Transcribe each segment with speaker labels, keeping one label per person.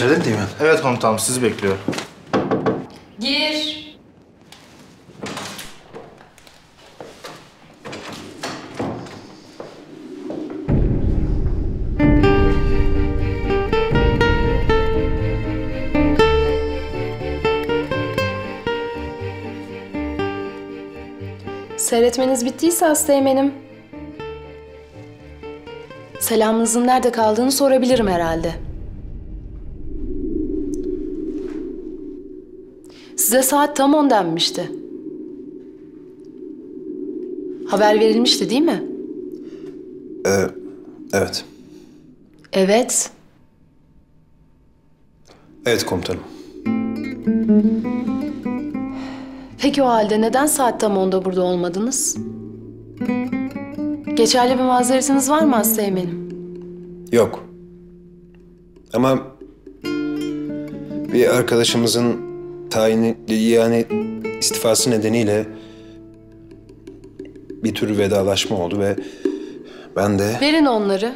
Speaker 1: İçeride mi Teğmen?
Speaker 2: Evet komutanım sizi bekliyor.
Speaker 3: Gir.
Speaker 4: Seyretmeniz bittiyse Asteğmen'im. Selamınızın nerede kaldığını sorabilirim herhalde. Size saat tam on denmişti. Haber verilmişti değil mi?
Speaker 1: Ee, evet.
Speaker 4: Evet.
Speaker 1: Evet komutanım.
Speaker 4: Peki o halde neden saat tam onda burada olmadınız? Geçerli bir mazeretiniz var mı Asteğmen'im?
Speaker 1: Yok. Ama bir arkadaşımızın tayini yani istifası nedeniyle bir tür vedalaşma oldu ve ben de
Speaker 4: Verin onları.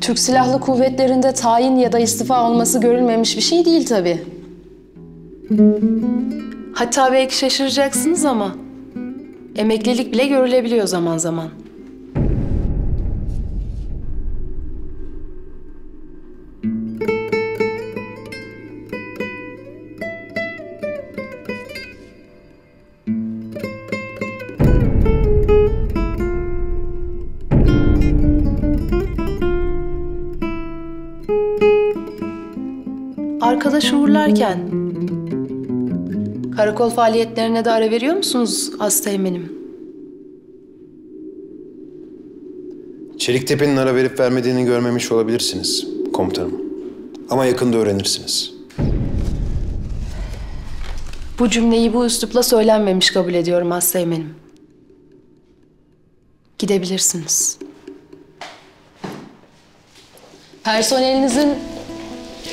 Speaker 4: Türk Silahlı Kuvvetleri'nde tayin ya da istifa olması görülmemiş bir şey değil tabii. Hatta belki şaşıracaksınız ama emeklilik bile görülebiliyor zaman zaman. Arkadaş uğurlarken karakol faaliyetlerine de ara veriyor musunuz Asteğmen'im?
Speaker 1: Çeliktepe'nin ara verip vermediğini görmemiş olabilirsiniz komutanım. Ama yakında öğrenirsiniz.
Speaker 4: Bu cümleyi bu üslupla söylenmemiş kabul ediyorum Asteğmen'im. Gidebilirsiniz. Personelinizin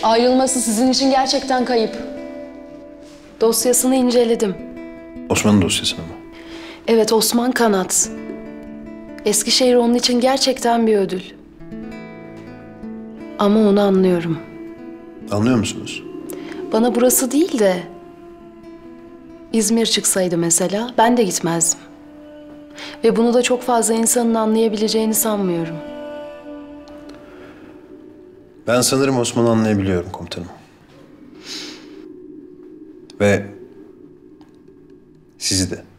Speaker 4: ayrılması sizin için gerçekten kayıp. Dosyasını inceledim.
Speaker 1: Osman'ın dosyasını mı?
Speaker 4: Evet Osman Kanat. Eskişehir onun için gerçekten bir ödül. Ama onu anlıyorum.
Speaker 1: Anlıyor musunuz?
Speaker 4: Bana burası değil de İzmir çıksaydı mesela ben de gitmezdim. Ve bunu da çok fazla insanın anlayabileceğini sanmıyorum.
Speaker 1: Ben sanırım Osman'ı anlayabiliyorum komutanım. Ve sizi de.